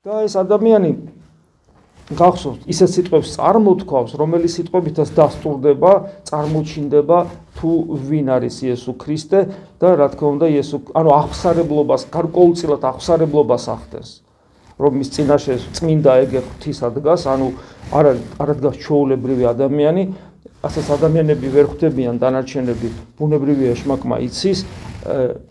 და ეს ადამიანი გახსოვთ, ისეთ სიტყვებს წარმოთქვავს, რომელიც სიტყვებითაც დასტურდება, წარმოჩინდება თუ ვინ არის იესო ქრისტე და რა თქმა უნდა იესო, ანუ აღსარებლობას, გარკვეულწილად აღსარებლობას ახდენს. რომ მის წინაშე წმინდა ეგე ღვთისა დგას, ანუ არ არ დგას ჩოულებრივი ადამიანი, ასეც ადამიანები ვერ ხვდებიან დანარჩენები, ბუნებრივია შმაკმა იცის,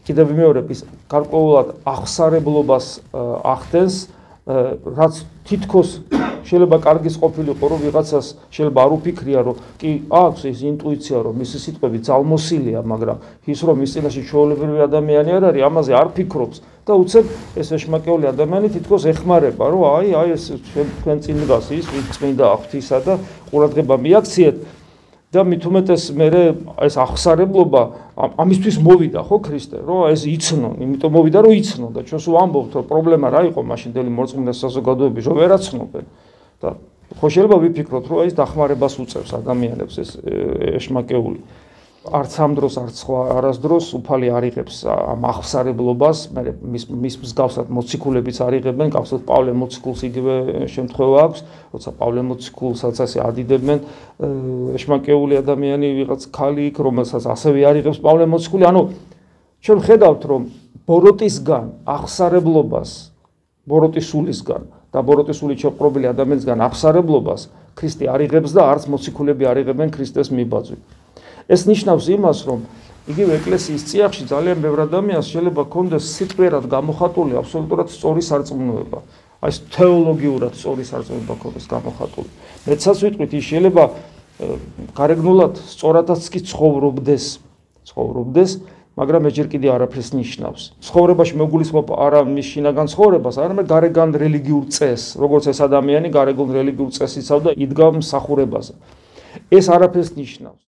კიდევ მეორე ის გარკვეულად აღსარებლობას ახდენს, რაც თითქოს შეიძლება კარგის ყოფილიყო რომ ვიღაცას შეიძლება არ უფიქრია რომ კი აქვს ეს ინტუიცია რომ მისი სიტყვები ძალმოსილია მაგრამ ის რომ ის წინაშე ჩაოლებრივი ადამიანი არ არის ამაზე არ ფიქრობს. და უცებ ეს ეშმაკეული ადამიანი თითქოს ეხმარება რომ აი აი ეს თქვენ წინ დგას ის ვინც წმინდა აღთისა და ყურადღება მიაქციეთ და მით უმეტეს მე ეს ახსარებლობა ამისთვის მოვიდა ხო ქრისტე რომ ეს იცნო იმიტომ მოვიდა რომ იცნო და ჩვენს ვამბობთ რომ პრობლემა რა იყო მაშინ დელი მოწმინდა საზოგადოების რომ ვერაცნობენ და ხო შეიძლება ვიფიქროთ რომ ეს დახმარებას უწევს ადამიანებს ეს ეშმაკეული არც ამ დროს არც სხვა არასდროს უფალი არიღებს ამ ახსარებლობას, მე მის მის მსგავსად მოციქულებიც არიღებენ, გახსოვთ პავლე მოციქულს იგივე შემთხვევა აქვს, როცა პავლე მოციქულსაც ასე ადიდებენ, ეშმაკეული ადამიანი ვიღაც ქალი იქ, რომელსაც ასევე არიღებს პავლე მოციქული, ანუ ჩვენ ხედავთ რომ ბოროტისგან ახსარებლობას, ბოროტისულისგან და ბოროტისული ჩოპრობილი ადამიანისგან ახსარებლობას ქრისტე არიღებს და არც მოციქულები არიღებენ ქრისტეს მიბაძვით. ეს ნიშნავს იმას, რომ იგივე ეკლესიის წიაღში ძალიან ბევრ ადამიანს შეიძლება კონდეს სიტყვერად გამოხატული აბსოლუტურად სწორი სარწმუნოება. აი ეს თეოლოგიურად სწორი სარწმუნოება კონდეს გამოხატული. მეცაც ვიტყვით, ის შეიძლება გარეგნულად სწორადაც კი ცხოვრობდეს, ცხოვრობდეს, მაგრამ ეჯერ კიდე არაფერს ნიშნავს. ცხოვრებაში მოგულისხმობ არა მის შინაგან ცხოვრებას, არამედ გარეგან რელიგიურ წესს, როგორც ეს ადამიანი გარეგან რელიგიურ წესს იცავდა, იდგა მსახურებაზე. ეს არაფერს ნიშნავს.